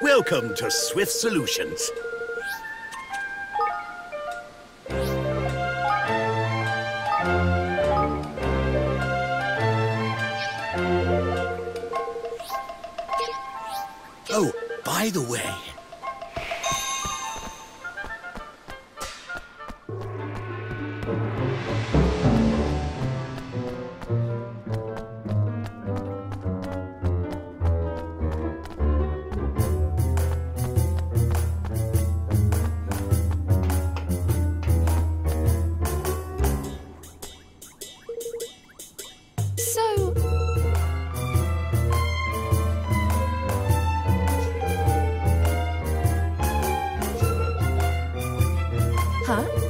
Welcome to Swift Solutions. Oh, by the way, 啊。